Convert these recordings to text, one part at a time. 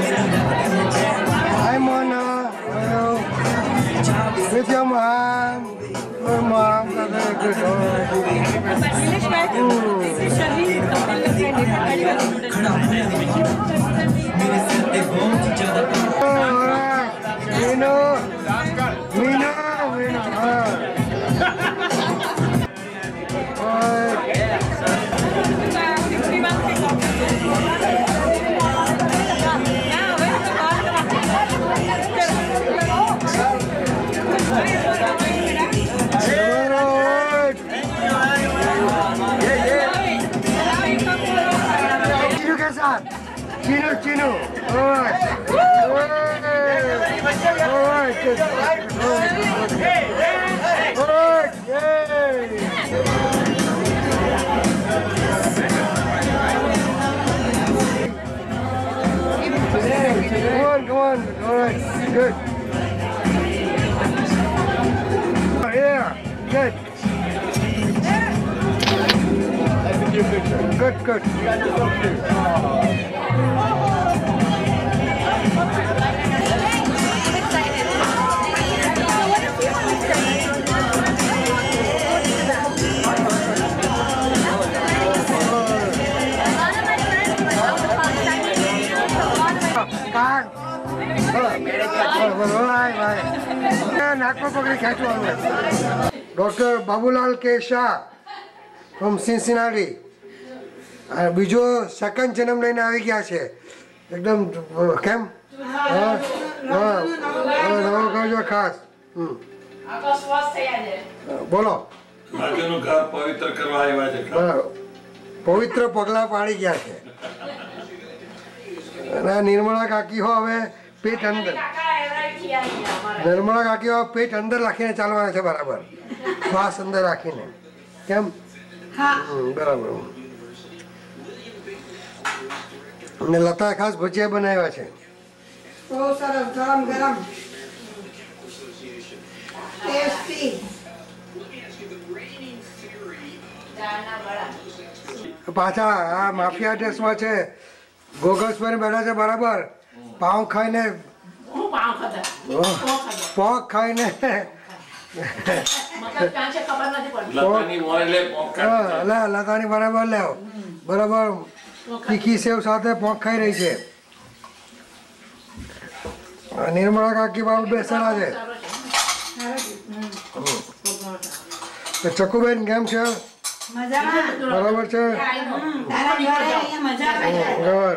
I'm on uh, with your mom. My mom got very good. Oh. All right. You know. Chino, Chino. All right. All right. All right. Good. All right. All right. Yay. Come on, come on. All right. Good. Yeah. Good. Good, good. નાકમાં પકડી ખેંચવાનું. Doctor Babulal કે Shah from સિન્સિનાટી બીજો second જન્મ લઈને આવી ગયા છે. એકદમ કેમ? હા હા. નવો કરજો ખાસ. બોલો. પવિત્ર કરવા આવ્યા છે. પવિત્ર પગલાં પાડી ગયા છે. અને નિર્મળા કાકી હો હવે પેટ અંદર. નિર્મળા કાકી પેટ અંદર રાખીને ચાલવાના છે બરાબર. શ્વાસ અંદર રાખીને. કેમ? બરાબર. અને લતા ખાસ ભજીયા બનાવ્યા છે. બહુ સરસ ગરમ ગરમ. પાછા આ માફિયા ડ્રેસમાં છે ગોગલ્સ પર બેઠા છે બરાબર. પાઉં ખાઈને હું ખાઈને. લગાની બરાબર. લેવ બરાબર તીખી સેવ સાથે પોંખ ખાઈ રહી છે. નિર્મળા કાકી બાબુ બેસેલા છે. ચકુબેન કેમ છે? બરાબર છે. બરાબર.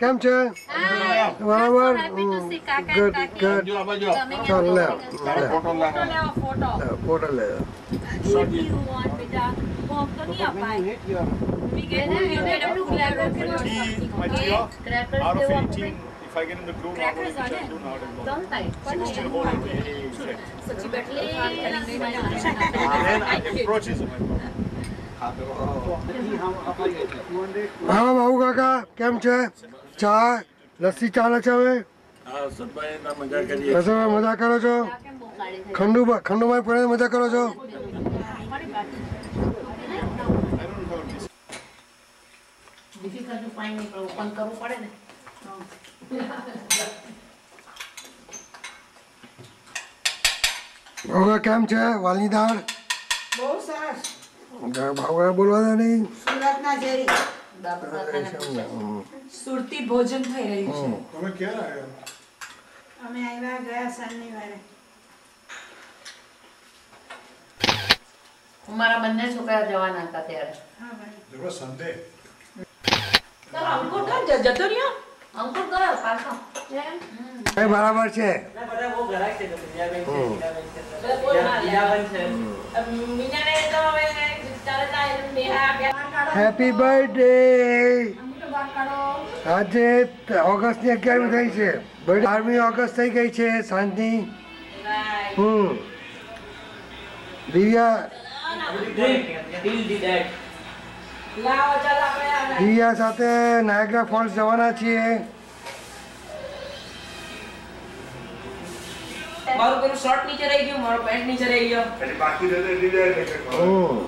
કેમ છે બરાબર ગુડ ગુડ ચાલ લે લે ફોટો લે Out of 18, if I get in the groove, I will which I do now. I will still hold it. Then I approach it. હા બાબુ કાકા કેમ છે ચા લસ્સી ચા નચાવે હવે મજા કરો છો? ખંડુ ખંડુભાઈ પણ મજા કરો છો? ભાવગા કેમ છે? વાલની દાળ? બહુ સરસ. ભાવગા બોલવાના નહીં. સુરતના જેરી સુરતી ભોજન થઈ રહ્યું છે. તમે ક્યાં આવ્યા? અમે આવ્યા ગયા શનિવારે. મારા બંને છોકરા જવાના હતા ત્યારે. જવા સંડે અંકુર રહ્યો? અંકુર ગયો બરાબર છે. હેપી બર્થડે આજે ઓગસ્ટની અગિયારમી થઈ છે બર્થડે બારમી ઓગસ્ટ થઈ ગઈ છે સાંજની હમ દિવ્યા લાવો ચાલો આપણે દિયા સાથે નાયગ્રા ફોલ્સ જવાના છીએ મારું પેલું શર્ટ નીચે રહી ગયું મારો પેન્ટ નીચે રહી ગયો હમ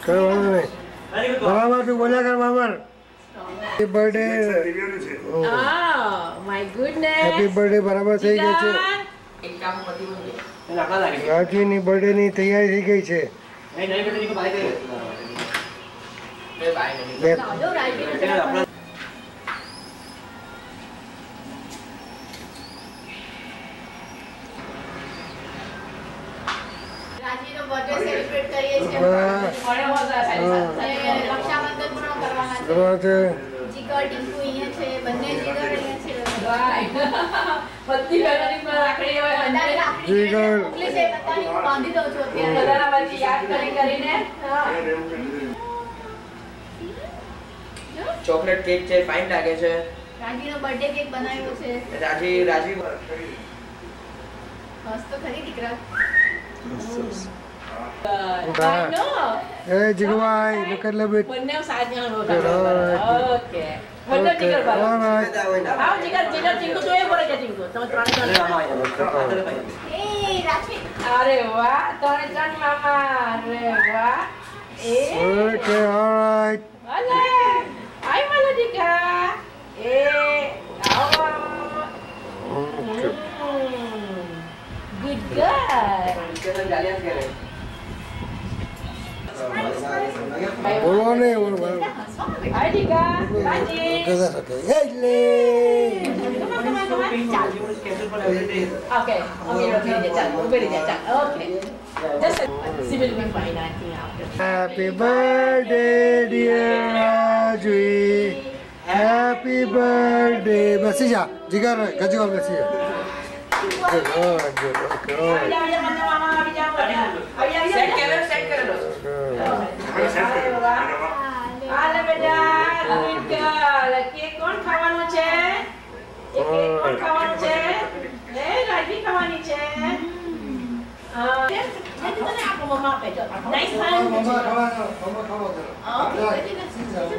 કઈ વાંધો નહીં બરાબર તું બોલ્યા કર Babur. Happy birthday my goodness happy birthday બરાબર થઈ ગઈ છે. રાજવીની બર્થડે ની તૈયારી થઈ ગઈ છે. રાજવીનો બર્થડે સેલિબ્રેટ કરીએ છીએ. ચોકલેટ કેક છે ફાઇન લાગે છે. રાજીનો બર્થડે કેક બનાવ્યો છે. રાજી રાજી હસ તો ખરી દીકરા. Buka. Eh, jiguai, look at little bit. Pernah saatnya lo. Oke. Pernah jigar baru. Tahu jigar jigar jingku tuh ya boleh jadi jingku. Teman-teman. Eh, Rafi. Are wah, teman-teman mama. Are wah. Oke, alright. Mana? Hai mana Dika? Eh, awam. Oke. Hmm. Good good. Bolone, bolone. Ayo Dika, Aji. Oke, oke. Hele. Oke, oke, oke, Just she will be fine, I think, after. Happy birthday, dear Ajui. Happy birthday. Masih ya? Jika, gaji kalau masih ya. Oke good, good. Oke, oke. Saya kira, saya kira. હાલે બેટા good girl. Cake કોણ ખાવાનું છે એ cake કોણ ખાવાનું છે એ રાજવી ખાવાની છે હા એ તો તને આપો મમ્મા આપે જો નાઈસ મમ્મા ખાવાનું ખાવા મમ્મા ખાવા કરો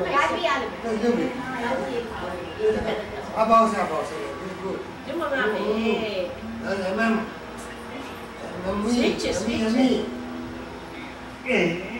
રાજવી આલુ આ ભાવશે આ ભાવશે ગુડ જો મમ્મા આપે એ. ગુડ એમએમ મમ્મી Sweet છે, sweet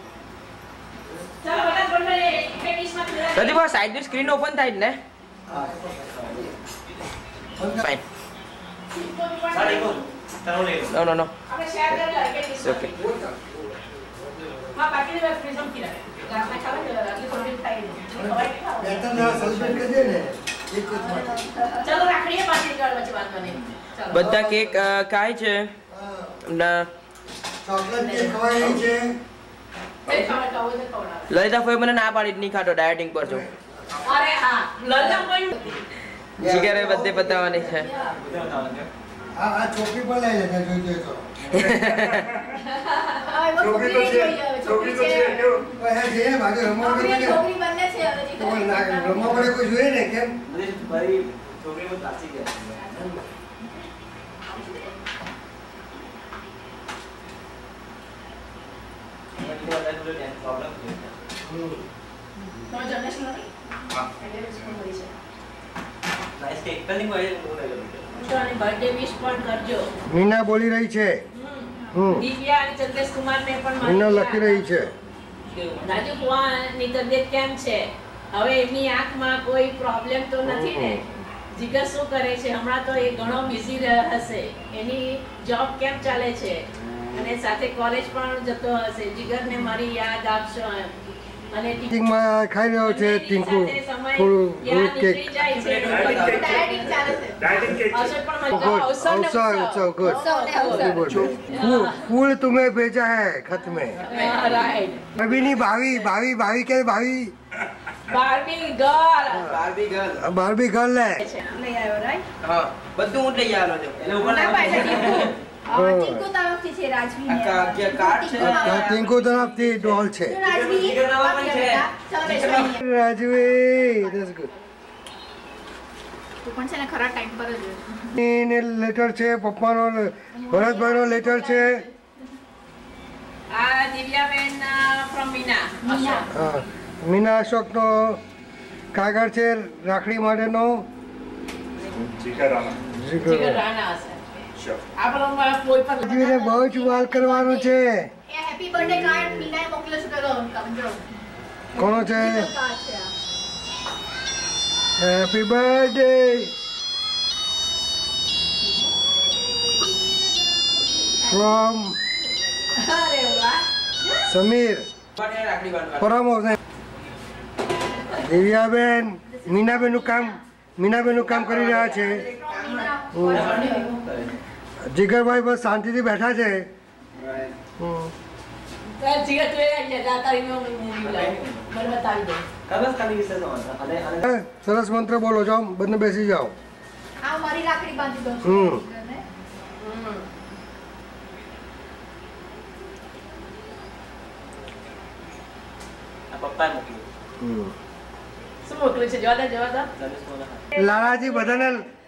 પ્રતિભા સાઈડની સ્ક્રીન ઓપન થાય ને. નો. નો નો ઓકે બધા કેક કાય છે? ચોકલેટ કેક ખવાય છે. લલિતા ફોઈ મને ના પાડી નહીં ખાતો ડાયટિંગ પર છું. અરે હા. લલિતા ફોઈ જીગરે બધે બતાવવાની છે. આ આ ચોકી પર લઈ લેતા જોઈ જોજો ચોકી તો છે ચોકી તો છે. કેવું? હે જે ભાગે રમવા પડે ચોકી બનને છે હવે જીગર રમવા પડે કોઈ જોઈએ ને કેમ? બધી ફરી ચોકી માં પ્લાસ્ટિક મીના બોલી રહી છે. મીના લખી રહી છે. રાજુ કુવાની તબિયત કેમ છે? હવે એમની આંખમાં કોઈ પ્રોબ્લેમ તો નથી ને? જીગર શું કરે છે? હમણાં તો એ ઘણો બિઝી હશે. એની જોબ કેમ ચાલે છે? અને સાથે કોલેજ પણ જતો હશે જીગરને મારી યાદ આપશો એમ. અને ટી- ટીકમાં ખાઈ રહ્યો છે ટીંકુ સાથે સમય થોડું યાદ ફ્રૂટ કેક નીકળી જાય છે ડાયટિંગ ચાલે છે અવસર પણ મજા गुड અવસર ને अवसर ઉત્સવ. उत्सव गुड उत्सव ने अवसर। गुड फूल फूल तुम्हें भेजा है खत में હા, right. अभी नहीं भाभी भाभी भाभी के भाभी બાર્બી ગર્લ બાર્બી ગર્લ આ બાર્બી ગર્લ હે લઈ આવ્યો રાઈટ હા બધું હું જ લઈ આવ્યો છું એટલે ઉપર ના પાડે ટિંકુ તરફથી ડોલ છે. રાજવી લેટર છે પપ્પાનો ભરતભાઈનો લેટર છે. મીના. અશોક નો કાગળ છે રાખડી માટેનો. જીગર રાણા. જીવને બહુ જ વાત કરવાનો છે. હેપી છે પેલો સમજો. કોનો છે? Happy birthday from Sameer. પરમોસ દિવ્યાબેન મીનાબેનનું કામ મીનાબેનનું કામ કરી રહ્યા છે. જીગરભાઈ બસ શાંતિથી બેઠા છે. સરસ મંત્ર બોલો જાઓ બંને બેસી જાઓ. લાલાજી બધાને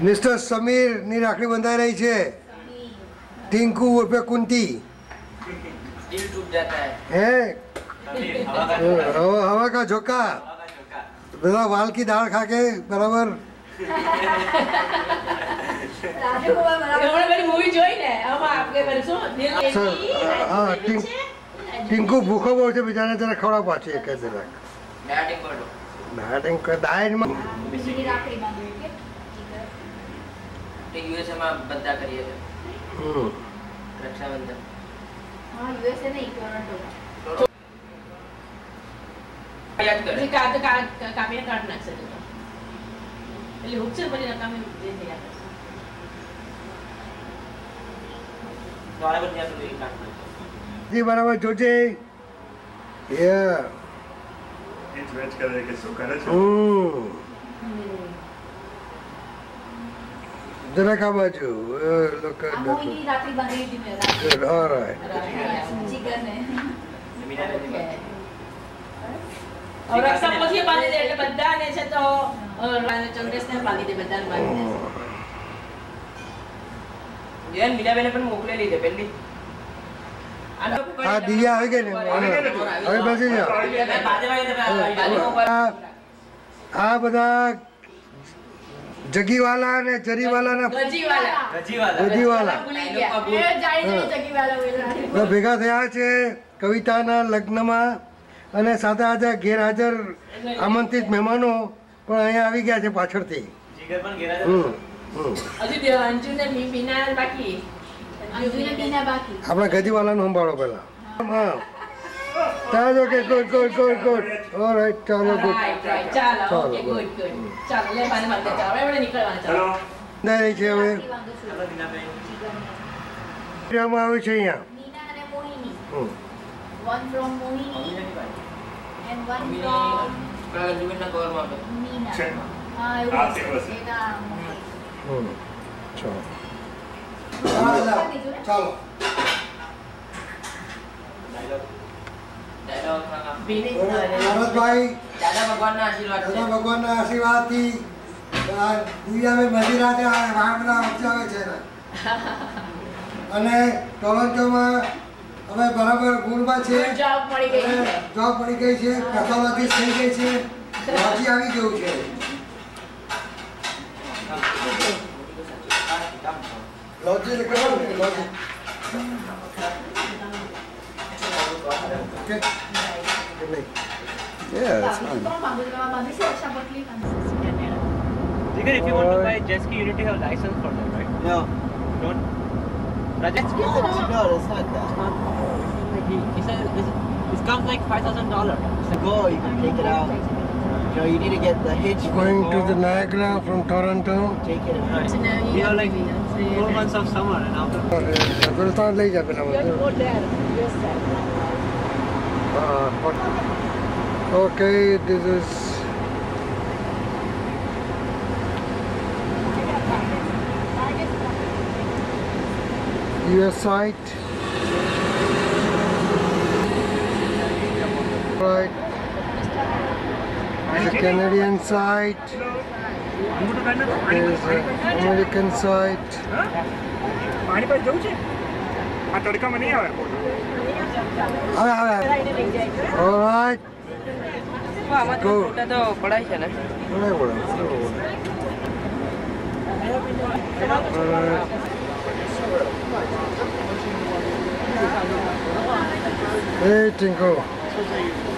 મિસ્ટર સમીર ની રાખડી બંધાઈ રહી છે ટિંકુ ઉર્ફે કુંતી હે હવા કા ઝોકા બધા વાલ કી દાળ ખાકે બરાબર ટિંકુ ભૂખો બહુ છે બિચારા જરા ખવડાવ પાછી એક જ જરાક બેટિંગ કરો ડાયટિંગ કર ડાયટમાં બીજીની રાખડી બાંધવી કે જીગર તે યુએસએ માં બધા કરીએ છે હમ. રક્ષાબંધન હા યુએસએ નહીં ટોરન્ટો યાદ કરે પછી કાં તો કાં- કાપીને કાઢી નાખશે તું તો. એટલે હુક છે ને પછી નકામી જે થયા કરશે. દ્વારા બધા સુધી કાઢ જી બરાબર જોજે યા એ જ વેચ કરે કે શું કરે છે હમ જરાક આ બાજુ અ, look at આ that. મોહિની રાખડી બાંધી દીધી મેં રાખડી. Good, all right. જીગરને Meena okay. હવે રક્ષાબંધન બાંધી દે એટલે બધાને છે તો અ, ચંદ્રેશને બાંધી દે બધાને બાંધી દે હમ. જેન મીનાબેને પણ મોકલેલી છે પહેલી આ દિયા આવી ગઈ ને. હવે બસી આ બધા જગીવાલા અને જરીવાલા ને ભેગા થયા છે કવિતાના લગ્નમાં અને સાદા સાદા ગેરહાજર આમંત્રિત મહેમાનો પણ અહીંયા આવી ગયા છે પાછળથી. હમ હમ. હજી બાકી. આપણા ગધીવાલાનું સંભાળો પહેલા. હા. ચાલો કે good good good good alright ચાલો ગુડ ચાલો ગુડ ગુડ ચાલો લે પાણી માટે છે હવે. ડ્રામા આવે છે અહીંયા? નીના અને Mohini. One from Mohini and one from પ્રગતિના કવર માટે નીના ચાલો. ભગવાનના આશીર્વાદથી દુનિયામાં બધી રાતે વાંકડા ઉપજાવે છે અને ટોરન્ટોમાં અમે બરાબર ગુણમાં છે. જોબ પડી ગઈ છે. કથાવાથી થઈ ગઈ છે. બાકી આવી ગયું છે. Lodging recommend it. Lodging. Okay. Yeah, that's fine. Jigar, if you want to buy jet ski, you need to have license for that, right? Yeah. Don't. Jet ski? No, it's not that. It's not. He, said this comes like five thousand dollars. So go, you can take it out. No, you need to get the hitch. Going to the Niagara from Toronto. Take it out. So now you, you like four months of summer and after. Rajasthan ले there. Yes, sir. Uh, what? Uh, okay, this is. US site. Right the Canadian side, there's the American side. Alright. Go. Alright. Hey, Tinko.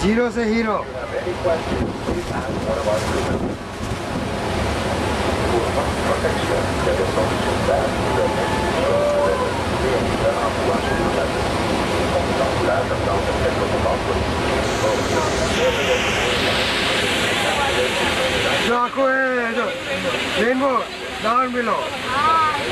Giro se giro. Gioco è... Vengo, down below.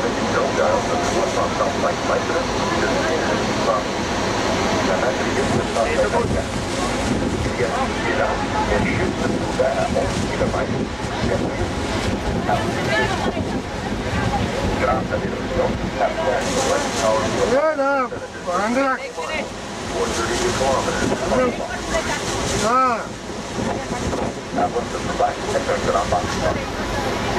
think you know, guys, on some flight license, just is, and that's the gift of stuff like that. You know, and shoots them through apple, you know, like, yes, Grazie di Lucio, Yeah, no. Andra. 432 kilometers. That was the black sector that I'm about to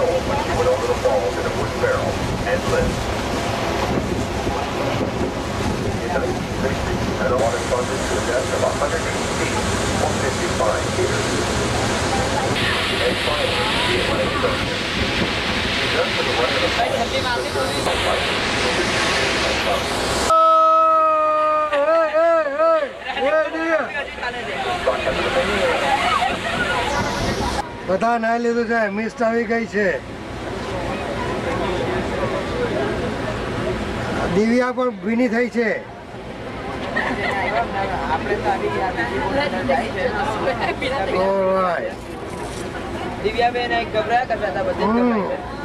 sold when she went over the falls in a wooden barrel and lived. In 1960, an audit plunged to the depth of 180 feet or meters. And finally, the Atlantic Ocean. Just to the right of the falls, the surface of life is Hey, hey, hey! Where are you? બધા નાહી લીધું છે mist આવી ગઈ છે. દિવ્યા પણ ભીની થઈ છે.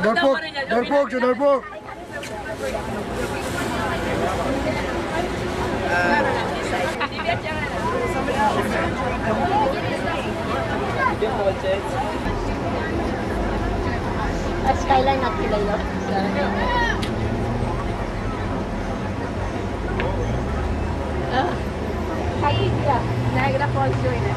ડરપોક один получается. А Skyline открыла. Niagara. Niagara Falls yun eh.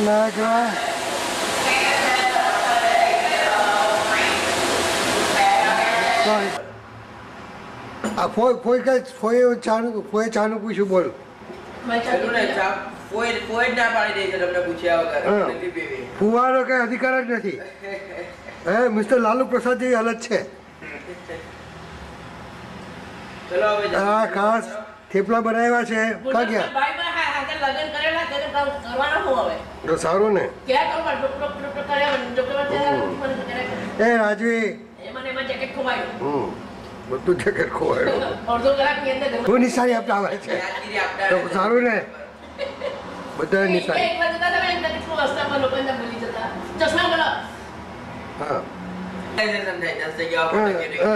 Niagara. આ ફોય કોઈ કઈ કોઈ ચાનું કોઈ ચાનું પૂછ્યું બોલો. ફુવાનો કઈ અધિકાર જ નથી. હે મિસ્ટર લાલુ પ્રસાદ જેવી હાલત છે. હા ખાસ થેપલા બનાવ્યા છે. કા ગયા? તો સારું ને. એ રાજવી. મને એમાં જેકેટ ખોવાયું. બધું જગત ખોવાયું અડધો કલાકની અંદર ગમે હું નિશાની આપતા આવે છે યાદગીરી આપતા તો રહેજો. સારું ને બધા નિશાની એક વાર જતા તમે એમ કેટલું રસ્તામાં લોકો એમને ભૂલી જતા ચશ્મા બોલો હા સમજાય દસ જગ્યાઓ પર હા, ટકેલી હા.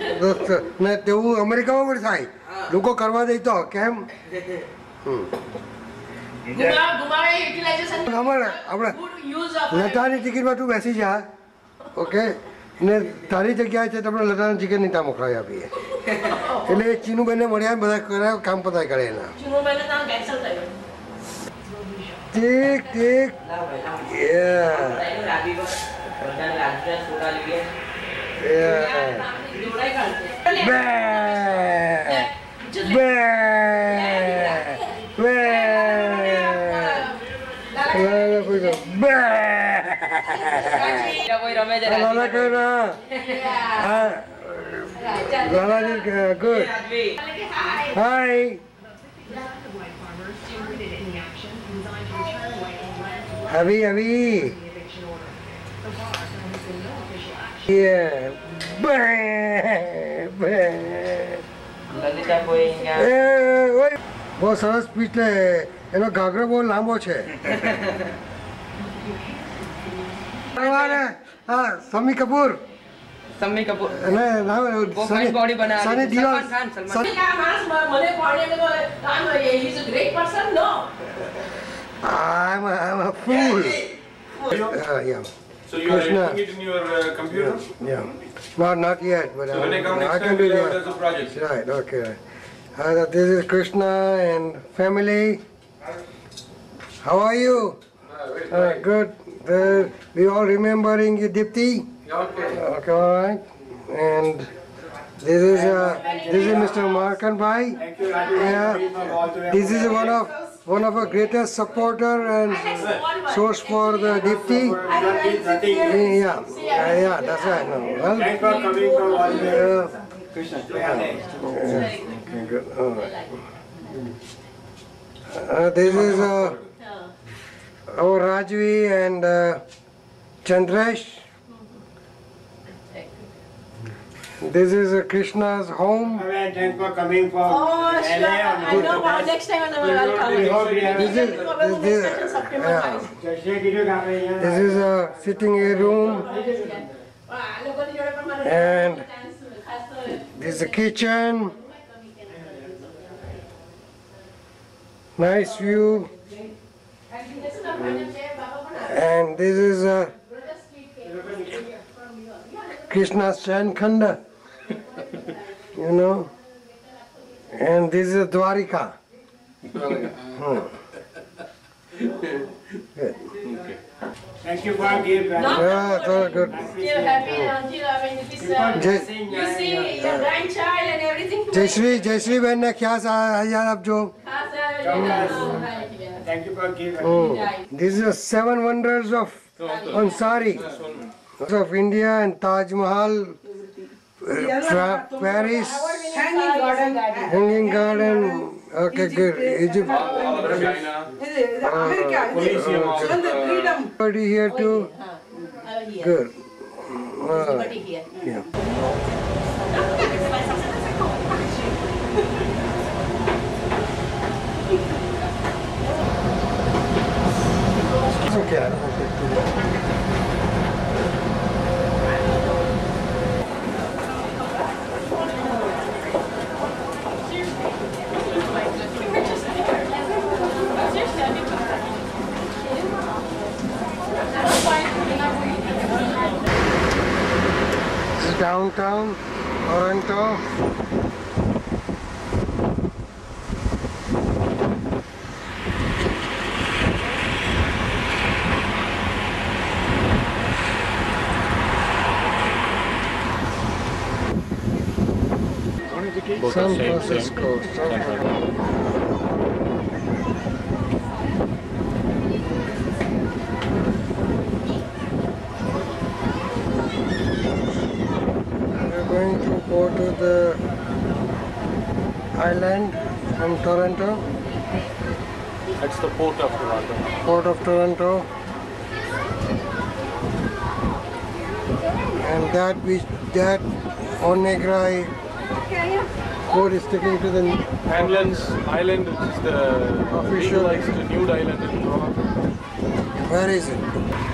જાય. દોસ્ત ને તેવું અમેરિકામાં પણ થાય હા. લોકો કરવા દે તો કેમ હમ. ગુમા ગુમાવે યુટિલાઇઝેશન અમારે આપણે ગુડ યુઝ ઓફ લતાની ટિકિટમાં તું બેસી જા ઓકે ને તારી જગ્યાએ છે તમને ટિકિટ નહીં ત્યાં મોકલાવી આપીએ. એટલે એ ચીનુબેનને મળ્યા બધા કર્યા કામ પતાય કરે એના. ચુનો મેને બે કેન્સલ રમે છે રાધાજી ગુડ. હાય Abby, બહુ સરસ પીચ ને એનો ઘાઘરો બહુ લાંબો છે. हाँ शम्मी कपूर शम्मी कपूर वो फैन बॉडी बना Sunny Deol Salman Khan Salman I'm a, I'm a fool. Uh, yeah. So you Krishna. are doing it in your uh, computer? Yeah. yeah. Well, not yet, but so I, when I, I can do that. As a project. Right. Okay. Uh, this is Krishna and family. How are you? Uh, good. Uh, we all remembering you, Dipti. Okay. Okay, all right. And this is uh, this is Mr. Markan Bhai. Thank you, Yeah. This is one of one of our greatest supporter and source for the Dipti. Yeah, yeah, yeah, that's right. No, well, Thanks for coming from all the uh, Krishna. Okay, good. All right. Uh, this is uh, Oh Rajvi and uh, Chandresh. This is uh, Krishna's home. Thanks for coming for oh, sure. I know. Wow. Next time I'll come. This is, this, this, uh, this is a sitting room. And this is a kitchen. Nice view. And this is a Krishna Chankhanda, you know. And this is a Dwarika. Thank you for giving. Yeah, it's all good. Still happy and until I mean, this, uh, you see your grandchild and everything. Jayshree, Jayshree बहन ने क्या सहायता अब जो? हाँ sir, Thank you for give. Hmm. These are seven wonders of Ansari of India and Taj Mahal, uh, Paris, Hanging garden. Hanging Garden. Okay, good. Egypt. China. Uh, uh, Party here too. Good. Uh, yeah. That's okay. I don't to do that. Downtown Toronto San Francisco. Going to go to the island from Toronto, That's the port of Toronto. port of Toronto. And that we that Onegrai port is taking to the Hanlan's Island, which is the Official- legalized nude island in Toronto. where is it?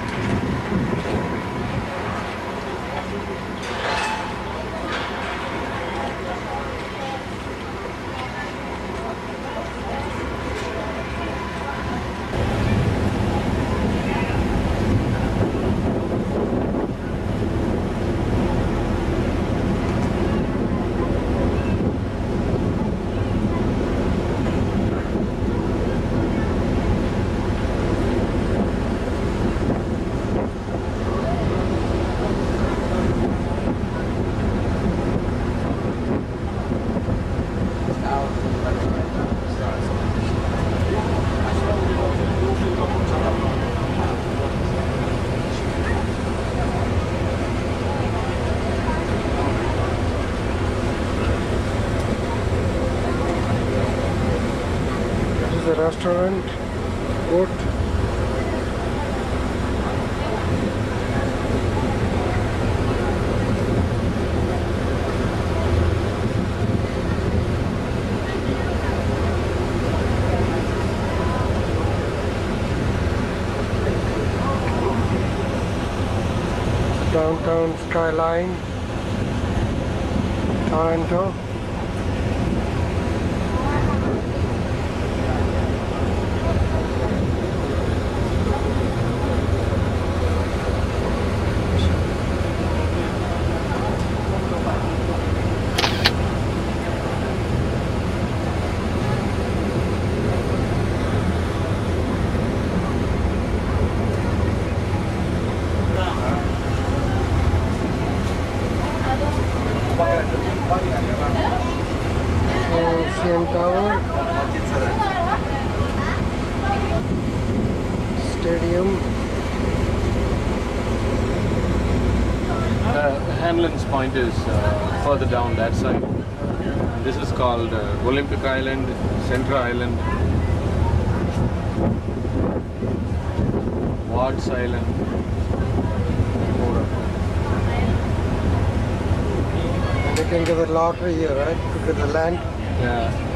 Point is uh, further down that side. This is called uh, Olympic Island, Central Island, Ward's Island. and you can get the lottery here, right? To get the land. Yeah.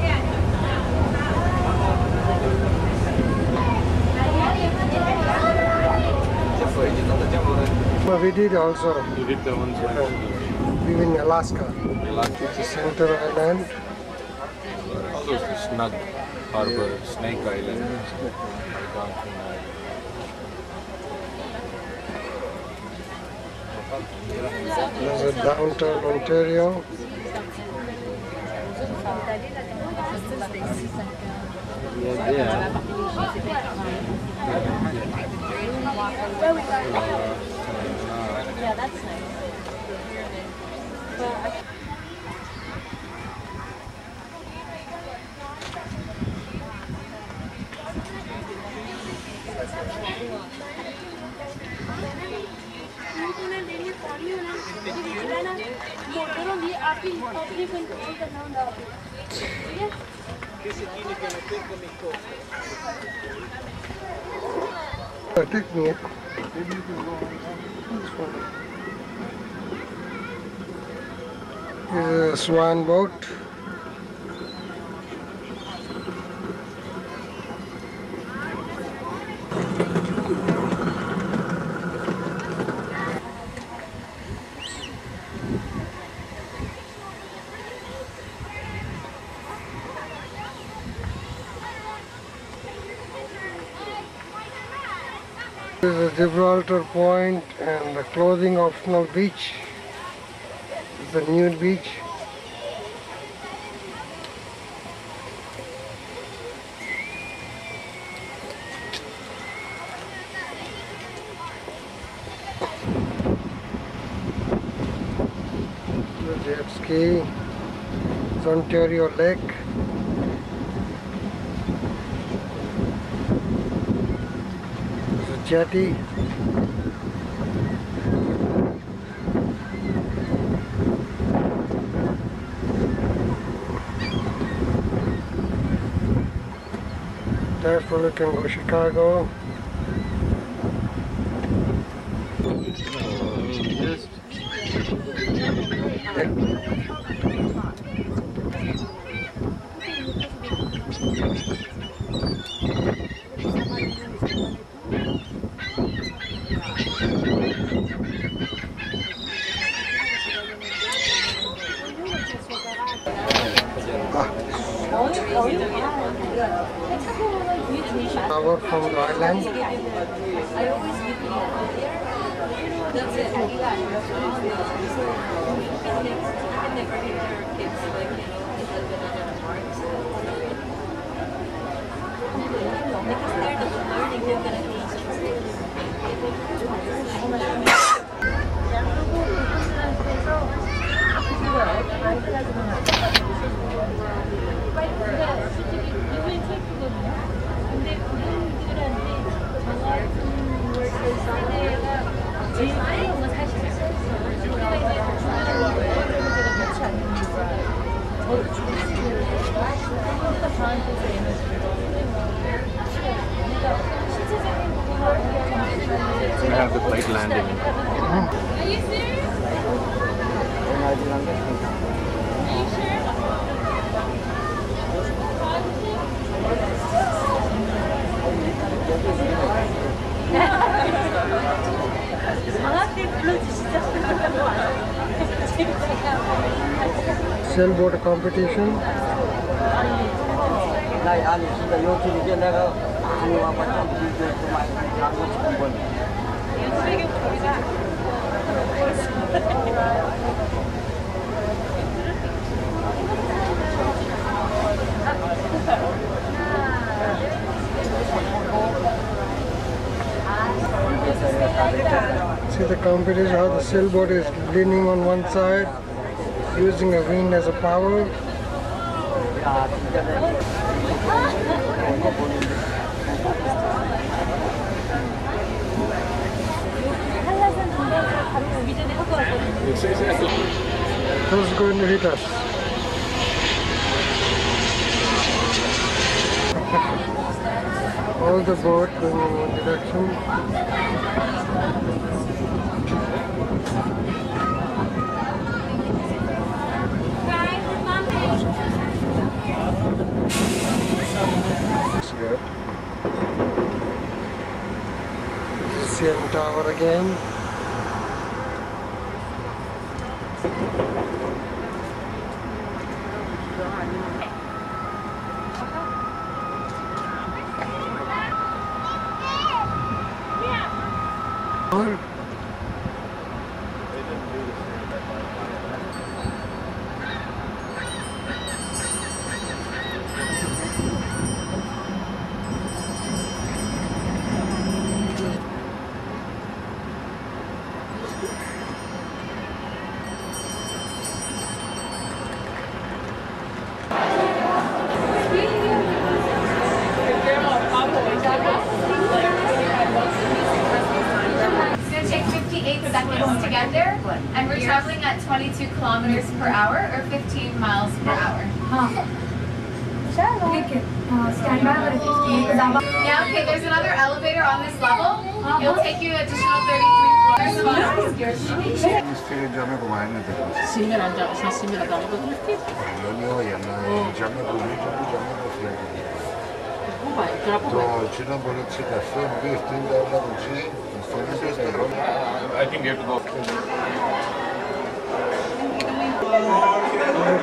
But we did also, You did the ones uh, live in Alaska. Alaska. It's the center island. Also snug harbor, yeah. Snake Island. Yeah. There's a downtown Ontario. Yeah, yeah. Yeah, that's Take me up. Maybe you can go on. That's fine. Is a swan boat. This is Gibraltar Point and the clothing optional beach. Bermuda Beach. the Jet ski. It's Ontario Lake. There's a jetty. there for looking at Chicago. ってるから。Indian boat competition. See the competition, how the sailboat is leaning on one side using a ring as a power. Who's going to hit us? all the boat going in one direction. tower again. we have to go.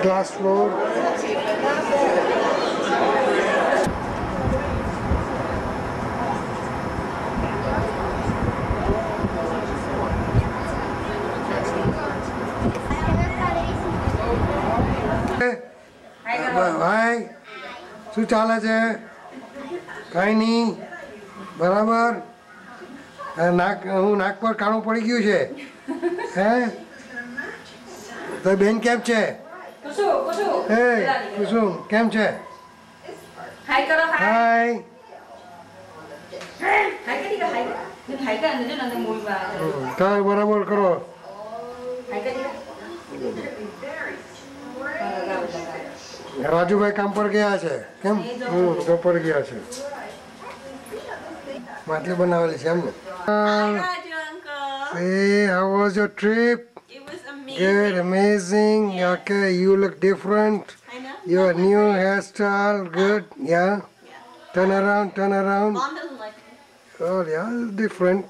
Glass floor. ભાઈ શું ચાલે છે કઈ નહીં બરાબર નાક હું નાક પર કાણું પડી ગયું છે. હે? તો બેન કેમ છે? હે કુસુમ કેમ છે? હાય કરો હાય. બરાબર કરો. રાજુભાઈ કામ પર ગયા છે. કેમ? હમ કામ પર ગયા છે. માટલી બનાવેલી છે એમને Hey, how was your trip? It was Good, amazing. Okay, you look different. Your new hairstyle, good. Yeah. Turn around, turn around. Mom doesn't like it. Oh, yeah, it's different.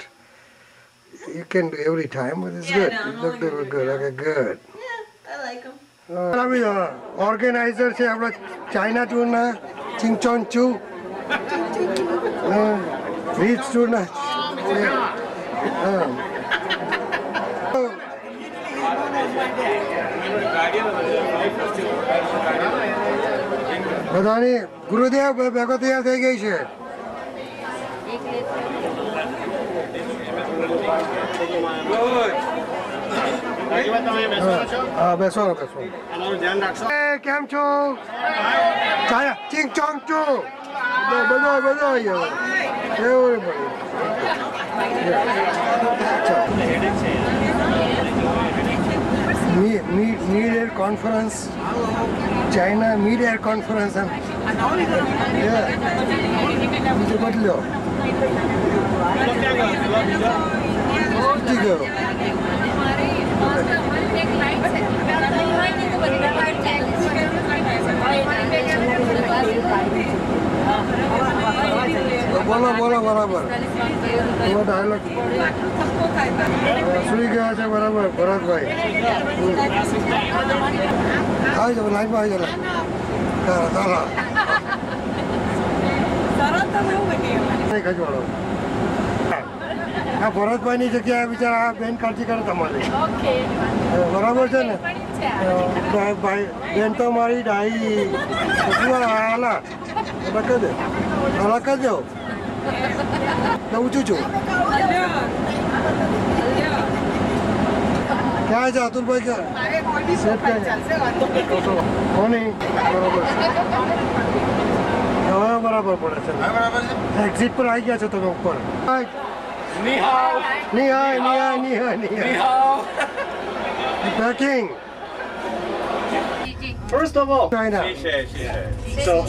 You can do every time, but it's Yeah, good. no, You I'm look only good, good. Okay, good. I like him. Organiser છે આપણા China ટૂરના ચિંચોન ચુ rich ટૂરના હા બધાની ગુરુદેવ ભેગો તૈયાર થઈ ગઈ છે હા બેસો બેસો એ કેમ છો ચાયા ચિંગ ચોંગ ચુ બધો બધો આવ્યો એવું mid air conference China mid air conference એમ બીજું બદલ્યો જીતી ગયો બોલો બોલો બરાબર. એવો ડાયલોગ સુઈ ગયા છે બરાબર ભરતભાઈ. આવી જાવ લાઈનમાં આવી જાવ ચાલો ચાલો નહીં ખજવાડો આ ભરતભાઈની જગ્યાએ બિચારા આ બેન કાળજી કરે તમારી. બરાબર છે ને? ભાઈ બેન તો મારી ડાઈ હાલા. લખી દે. હા, લખી દો. તો ઊંચું છું. ક્યાં છે અતુલભાઈ ક્યાં બરાબર. છે બરાબર પડે છે. એક્ઝિટ પર આવી ગયા છો તમે ઉપર. Ni hao. Ni hao, ni hao, ni hao, ni hao. Ni hao. Peking. First of all, China. So,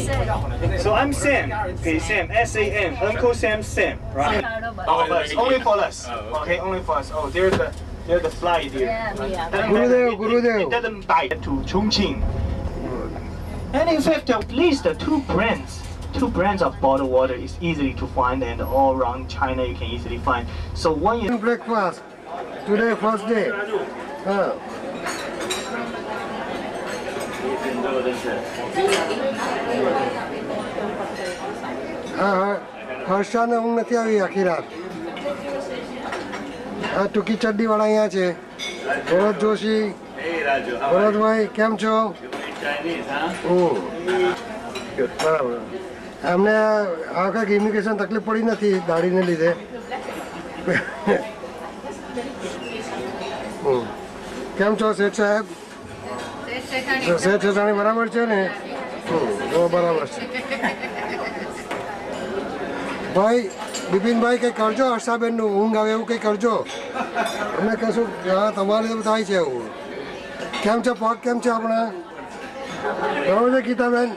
so I'm Sam. Okay, Sam, S-A-M, Uncle Sam, Sam, right? All of us. only for us. Okay, only for us. Oh, there's the, there's the fly there. Yeah, yeah. Gurudev, Gurudev. It, it doesn't bite to Chongqing. And in fact, at least the two brands two brands of bottled water is easily to find, and all around China you can easily find. So one is breakfast today first day હા હા હા હર્ષાને ઊંઘ નથી આવી આખી રાત આ ટૂંકી ચડ્ડી વાળા અહીંયા છે ભરત જોશી ભરતભાઈ કેમ છો હમ. બરાબર અમને આ કંઈક ઇમિગ્રેશન તકલીફ પડી નથી દાઢીને લીધે. કેમ છો શેઠ સાહેબ? શેઠ શેઠાણી બરાબર છે ને? બરાબર છે. ભાઈ, બિપિનભાઈ કંઈ કરજો હર્ષાબેનનું ઊંઘ આવે એવું કંઈ કરજો. અમે કશું, હા, તમારે થાય છે એવું. કેમ છે, પગ કેમ છે આપણા? બરાબર છે, ગીતાબેન?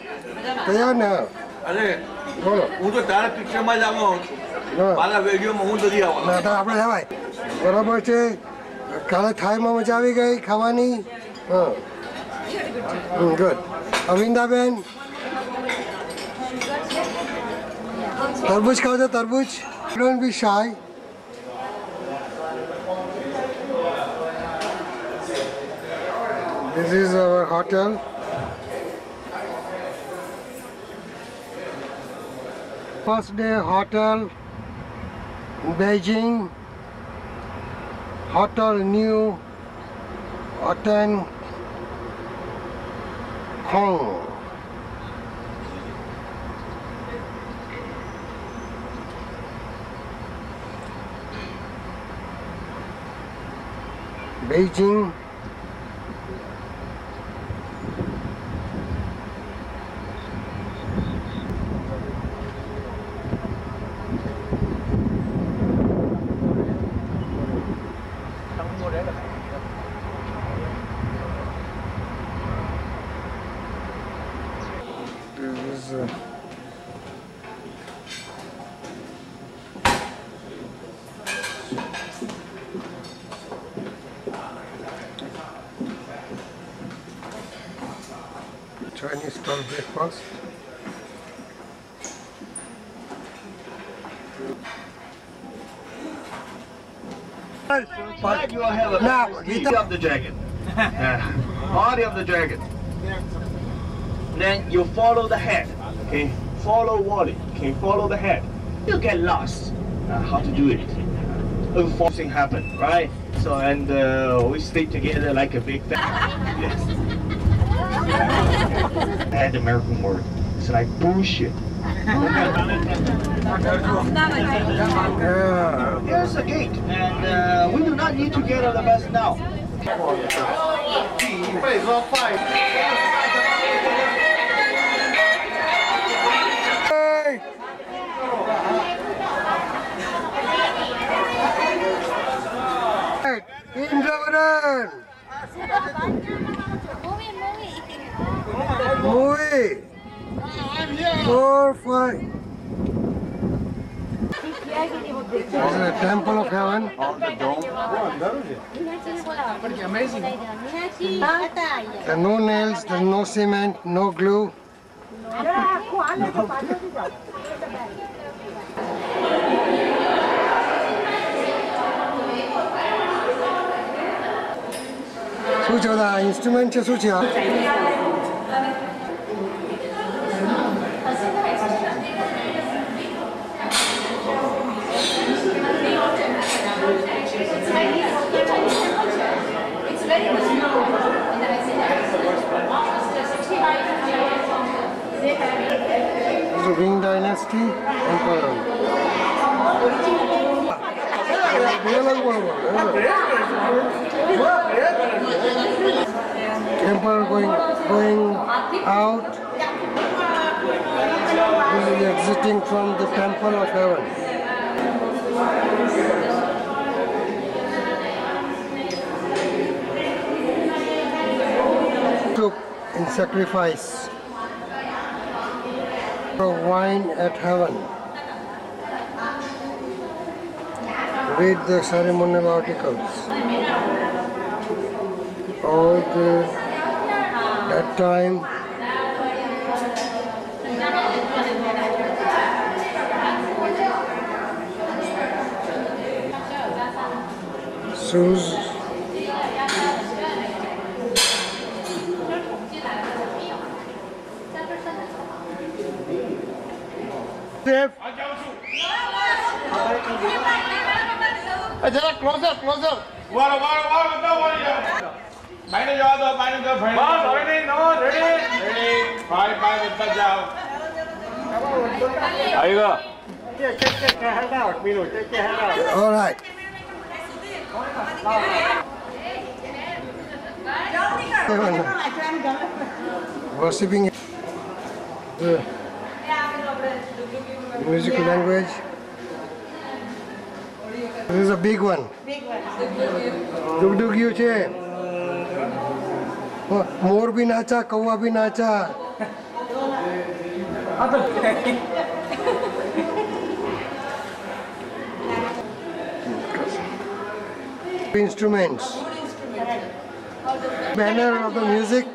તૈયાર ને? અરે બોલો હું તો તારા પિક્ચરમાં જ આવો હા મારા વિડીયોમાં હું નથી આવવાનો ના તો આપણે જવાય બરાબર છે કાલે થાયમાં મજા આવી ગઈ ખાવાની હા ગુડ અવિંદાબેન તરબૂચ ખાવ છો તરબૂચ don't be shy This is our hotel. first day hotel Beijing hotel new hotel Hong. Beijing style breakfast. But you will have a Now, body of the dragon. Body of the dragon. Then you follow the head. Okay, follow Wally. Okay, follow the head. You get lost. Uh, how to do it? Unfortunately happen, right? So and uh, we stay together like a big family. yes. And American word. It's like bullshit. Here's the gate, and uh, we do not need to get on the bus now. Hey! Hey, Indravaran! Movie! Four, five. This is a temple of heaven. There are no nails, there's no cement, no glue. શું છે બધા instrument છે શું છે આ Ming Dynasty Emperor. Emperor going going out. Exiting from the temple of heaven. Took in sacrifice wine at heaven. Read the ceremonial articles. All the that time shoes Safe. જરા closure closure વાળો વાળો વાળો બધા વાળી જાઓ ભાઈને જવા દો ભાઈને જવા ભાઈ બસ રેડી નો રેડી રેડી ભાઈ ભાઈ બધા જાઓ આવી ગયો All right. Worshipping the Musical yeah. language. This is a big one. Big one. Dug dug you che. मोर भी नाचा कौवा भी नाचा instruments banner of the music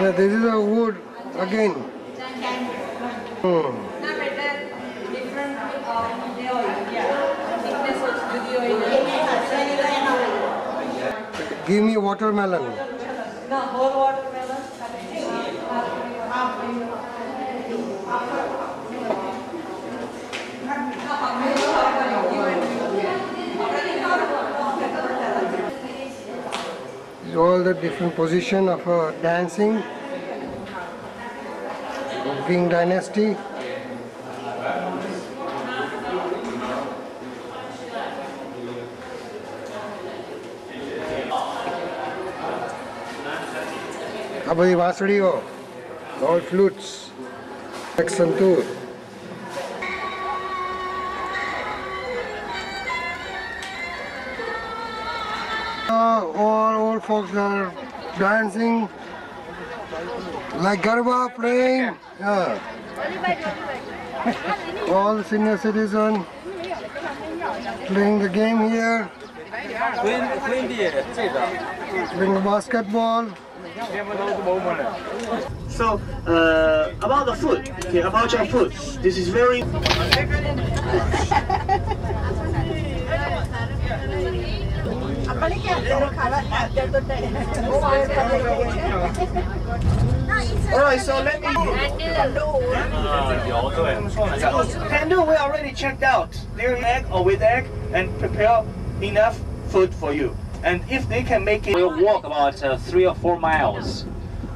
this is a wood again banner of the music yeah, this is a wood give me watermelon These are all the different position of uh, dancing Qing dynasty. આ બધી વાંસળીઓ all ફ્લૂટ્સ એક all old folks are dancing like Garba playing. Yeah. All the senior citizens playing the game here. Playing the basketball. So, uh, about the food, okay, about your food, this is very. Alright, so let me. Handle we already checked out. Their egg or with egg and prepare enough food for you. And if they can make it. We'll walk about uh, three or four miles.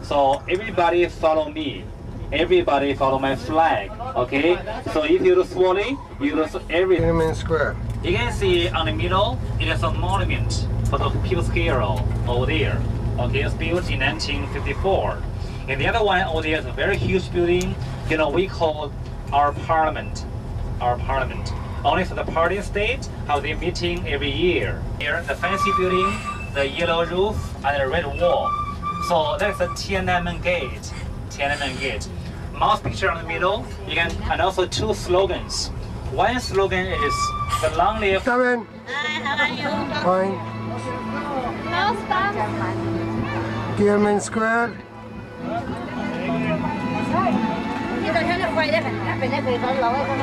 So everybody follow me. Everybody follow my flag. Okay? So if you're swollen, you lose every. Tiananmen Square. You can see on the middle, it is a monument for the People's Hero over there. Okay, it's built in 1954. And the other one over there is a very huge building. You know, we call our parliament. Our parliament. Only for the party state, how they meeting every year. Here, the fancy building, the yellow roof, and the red wall. So that's the Tiananmen Gate. Tiananmen Gate. Mao's picture on the middle. You can, and also two slogans. One slogan is the long live. Seven. Fine. Tiananmen Square. Kita hendak kuai dah kan? Apa nak kuai kalau lawai kan?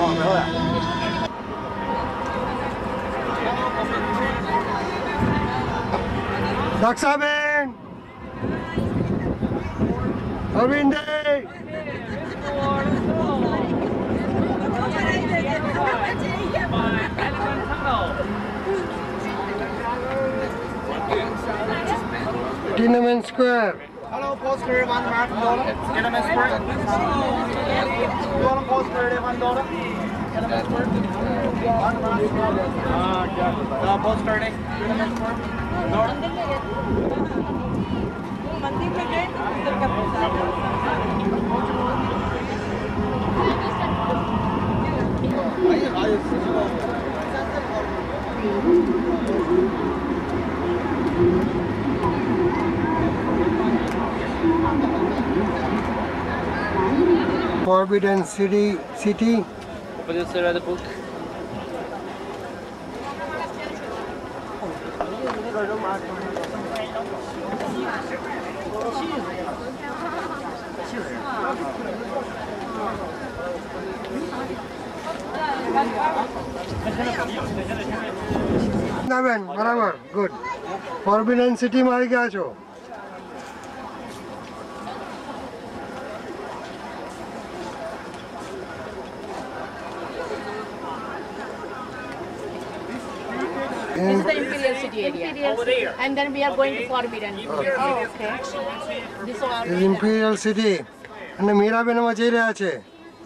Oh, no. Daksaben. Arvinde. Tiananmen Square. Hello, postcard one mark dollar. Tiananmen Square. Want postcard one dollar? Tiananmen Square. One mark dollar. Ah, yeah. Uh, postcard Tiananmen Square. Forbidden City, City. Open this side of the book. নেবেন বরাবর good forbidden city মার্গে আছো। This is the Imperial City area. Over there. And then we are going to Forbidden. Oh, okay. This is one. Imperial City. અને મીરાબેનમાં જઈ રહ્યા છે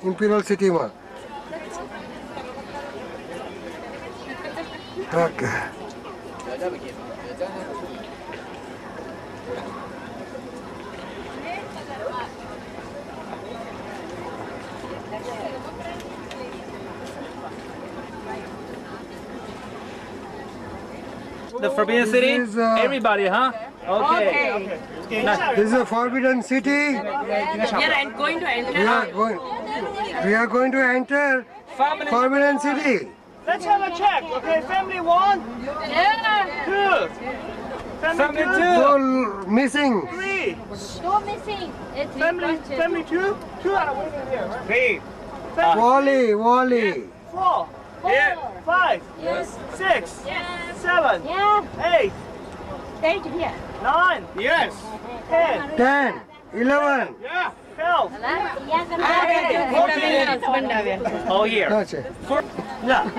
imperial સિટીમાં okay The Forbidden City? is, uh, Everybody, huh? Okay. This is a forbidden city. We are going to enter. We are going, we are going to enter forbidden city. Let's have a check, okay? Family one, Yeah. two, family two, Two missing. three, Two missing. It's family, family two, two are waiting here, right? Three, Wally, Wally. four, Yeah. five, Yes. six, Yes. seven, Yeah. eight, Eight here. nine, Yes. ten, Ten, eleven, yeah, Help! Oh, here. Yeah.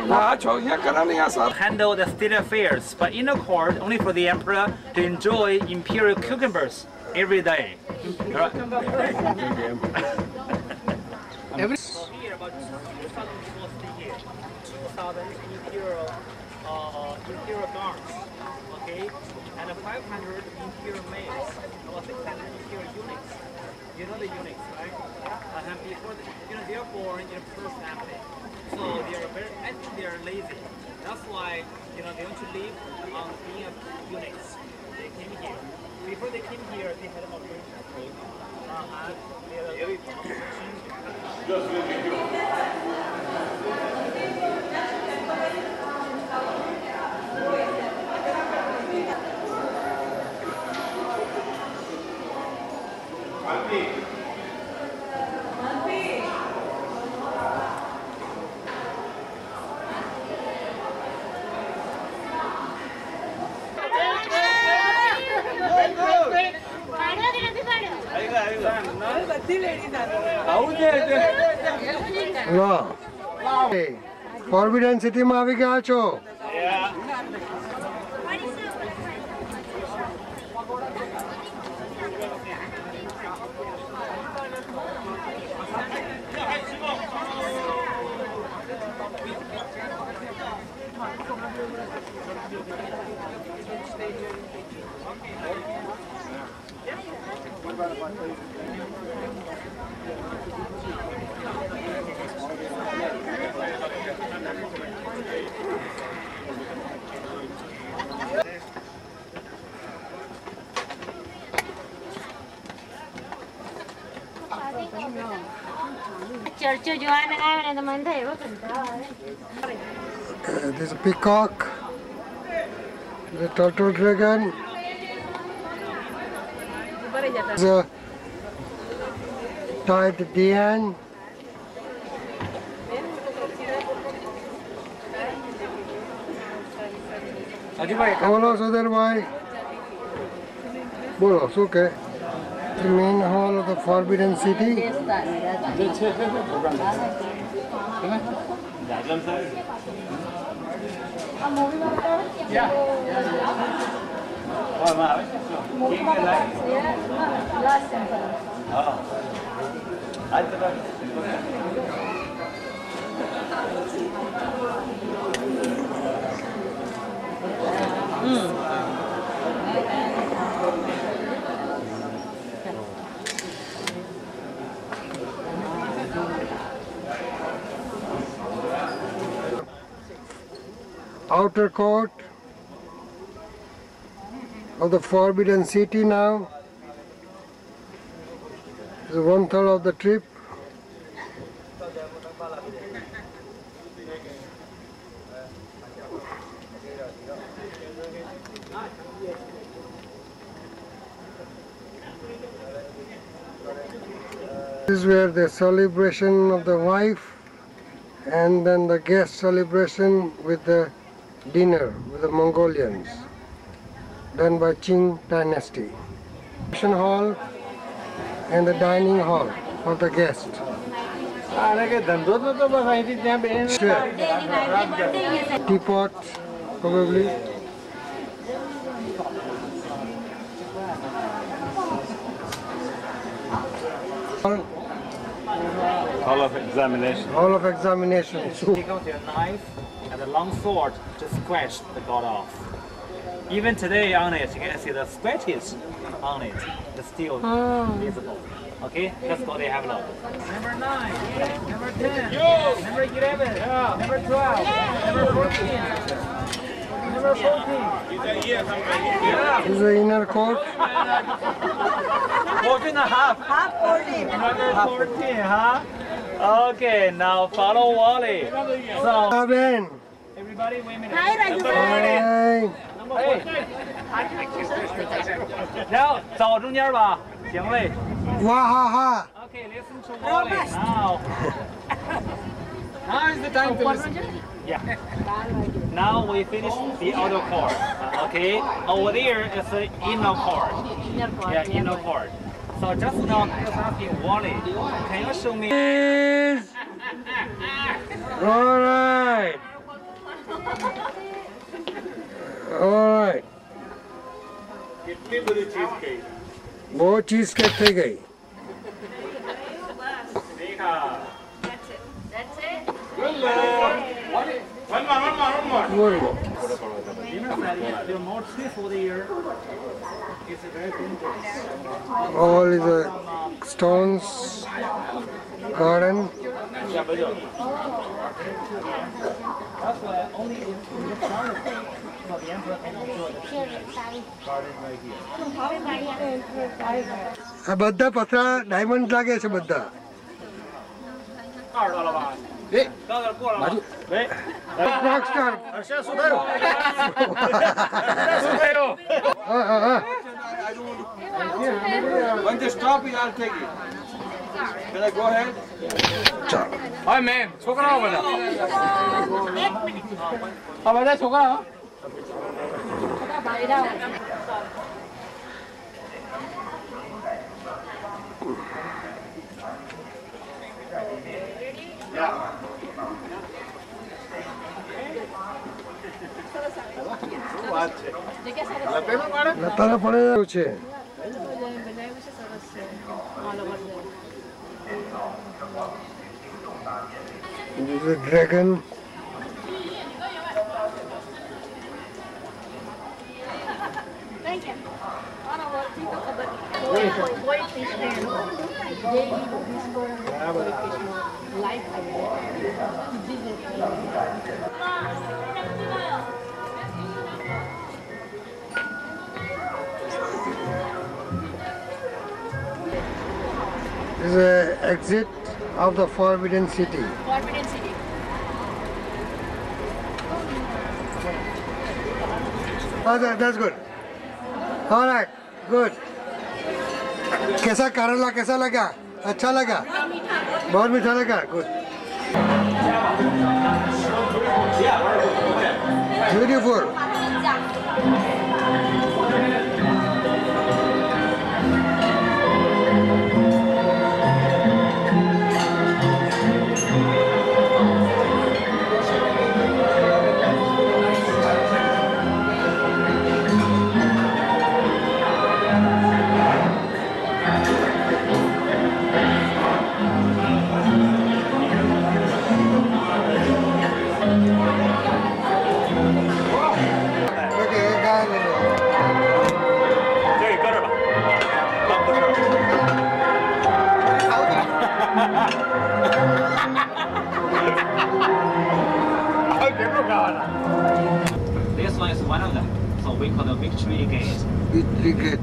Handle the state affairs, but in the court, only for the emperor to enjoy imperial cucumbers every day. Every here about 2,000 people stay here. 2,000 imperial, uh, imperial guards, okay, and 500 imperial maids, or 600 imperial eunuchs. You know the eunuchs, right? And before, the, you know, they're born in a first family, so they are very, I think they are lazy. That's why, you know, they want to live on being a eunuchs. They came here. Before they came here, they had a operation. Uh, and they had a very operation. વાહ forbidden સિટીમાં આવી ગયા છો ચર્ચો જોવાને આવે ને તો મને થાય એવો કંટાળો આવે Uh, there's a peacock, the turtle dragon, there's a tied Diane, બોલો સુધરભાઈ બોલો શું કે The main hall of the Forbidden City. Hmm. Outer court of the Forbidden City now. Is one third of the trip. This is where the celebration of the wife and then the guest celebration with the dinner with the Mongolians done by Qing dynasty. Function hall and the dining hall for the guest. Teapot probably. Hall of examination. Hall of examination. Take out your knife and a long sword to scratch the god off. Even today on it, you can see the scratches on it. It's still ah. visible. Okay, let's go there have a look. Number 9, number 10, number 11, number 12, number 14, number 14. This is the inner court. 14 and a half. Half 14. Number 14, huh? Okay, now follow Wally. So, Aben. everybody, wait a minute. Hi, Raju Hi. Hey. 然后走中间吧，行嘞。 Wahaha. Okay, listen to Wally now. now is the time to listen. Yeah. Now we finish the outer court. Okay. Over there is the inner court. Yeah, inner court. So just now I was asking Wally, can you show me? All right. All right. कितनी बुरी चीज गई वो चीज कितनी गई देखा One more, one more, one more. One more. Even if you're more three for the year. All is a stones garden. That's why only in in 哎，刚才过了吗？哎，马克干了，先速带喽，先速带喽，哎哎哎。When they stop it, I'll take it. Can I go ahead? चलो hi ma'am छोकरा हो बड़ा अब बड़ा छोकरा हो Thank you. લતાના પડે છે This is a dragon. This is a exit of the Forbidden City. Forbidden City. Oh, that, that's good. All right, good. कैसा करेला कैसा लगा? अच्छा लगा? बहुत मीठा लगा? Good beautiful one of them. So we call the victory gate. Victory gate.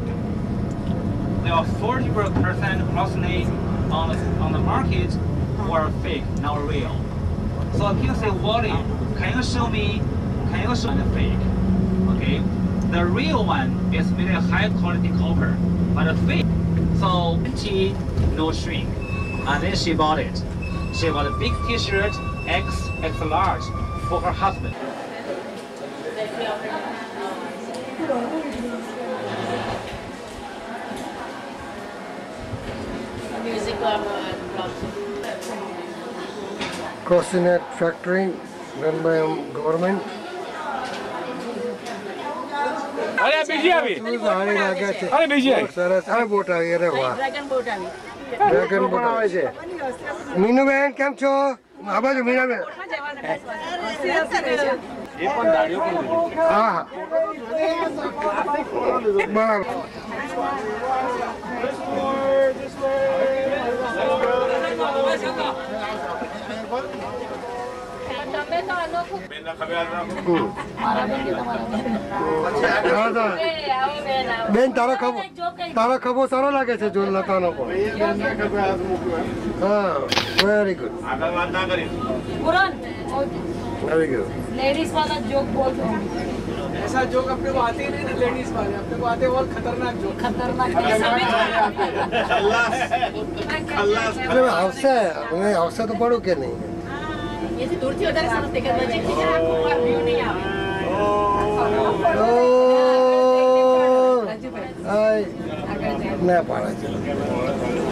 There are 40% approximately on the, on the market were fake, not real. So people say, Wally, can you show me, can you show me the fake? Okay. The real one is really high quality copper, but the fake, so 20 no shrink. And then she bought it. She bought a big t-shirt, X, X large, for her husband. Music cloisonné factory run by government. અરે બીજી આવી અરે બીજી આવી સરસ આ boat આવી અરે વાહ ડ્રેગન બોટ આવી ડ્રેગન બોટ આવે છે મીનુબેન કેમ છો એ પણ દાડીઓ પણ હા. બરાબર. બેન તારો ખબર તારો ખબર સારો લાગે છે જો લતાનો પણ હા વેરી ગુડ लेडीज़ वाला जोक ऐसा जोक अपने को आते ही नहीं ना लेडीज़ वाले। अपने को आते और खतरनाक जोक खतरनाक। अरे हौसा है। तो बड़ो के नहीं? है ये दूर थी। उधर समझते बच्चे और व्यू नहीं ओ। ना चलो।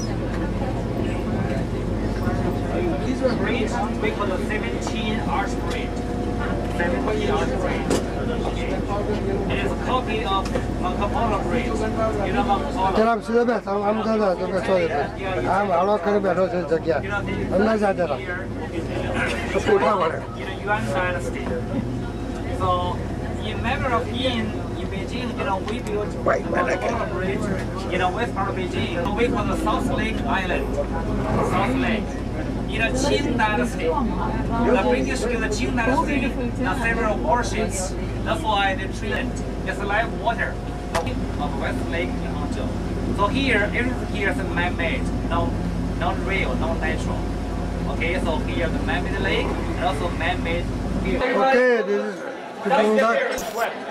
These are grids, we call the 17 arch grid. 17 arch grid. Okay. It is a copy of Marco grid. You know Marco Polo? I'm sitting there. I'm I'm sorry. I'm I'm not going to be able to do it. I'm not going to be able to do it. You know, Yuan dynasty. So, in memory of Yin, Beijing, you know, we built right, right, okay. bridge, you know, west part of Beijing. So we call the South Lake Island. South Lake. In the Qing dynasty, the British the Qing dynasty now several warships. That's why they treated it's like water of West Lake in Hangzhou. So here, everything here is man-made, no, not real, not natural. Okay, so here the man-made lake and also man-made. Okay this is